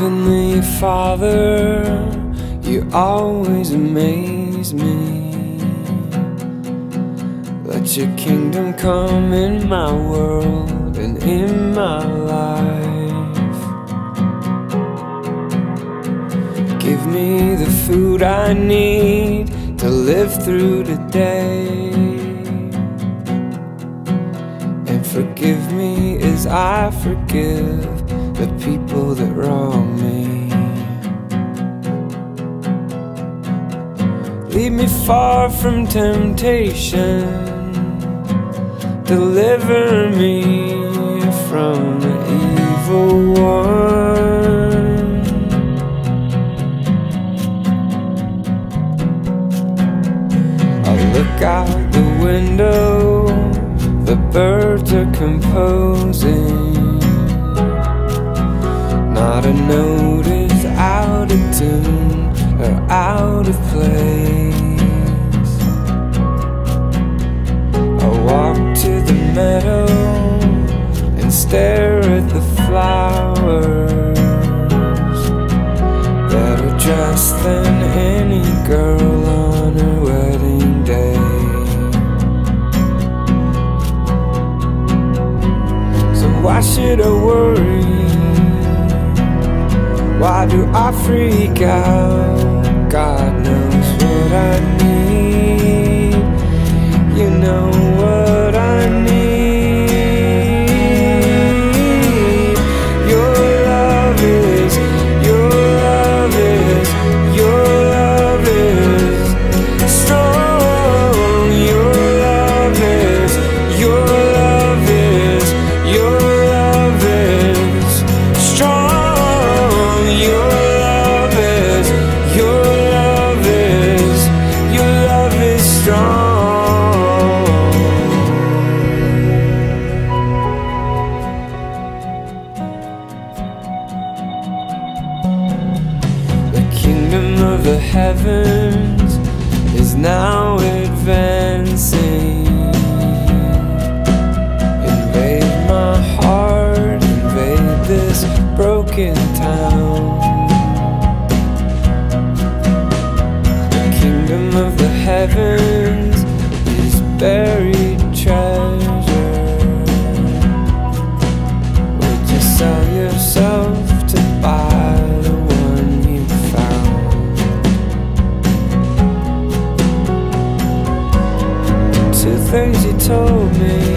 Heavenly Father, you always amaze me. Let your kingdom come in my world and in my life. Give me the food I need to live through the day. And forgive me as I forgive the people that wrong me. Lead me far from temptation. Deliver me from the evil one. I look out the window, the birds are composing. Not a note is out of tune or out of place. I walk to the meadow and stare at the flowers better dressed than any girl on her wedding day. So why should I worry? Why do I freak out? God knows what I need. The heavens is now advancing. Invade my heart, invade this broken town. The kingdom of the heavens is buried told me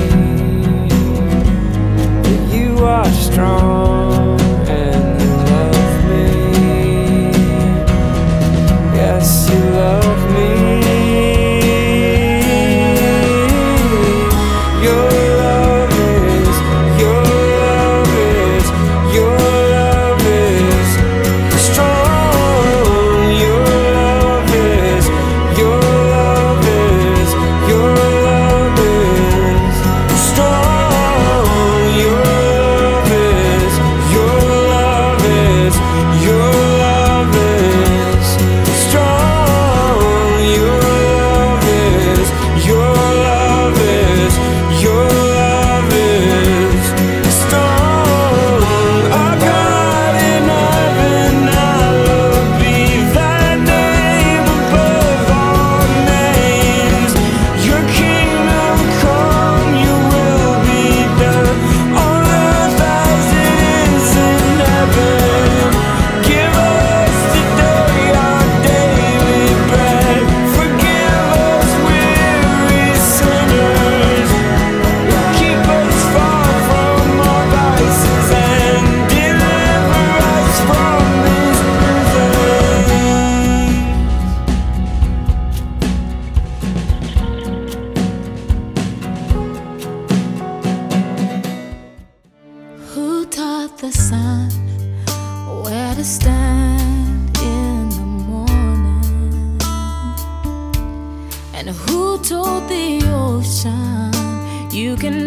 the sun where to stand in the morning? And who told the ocean you can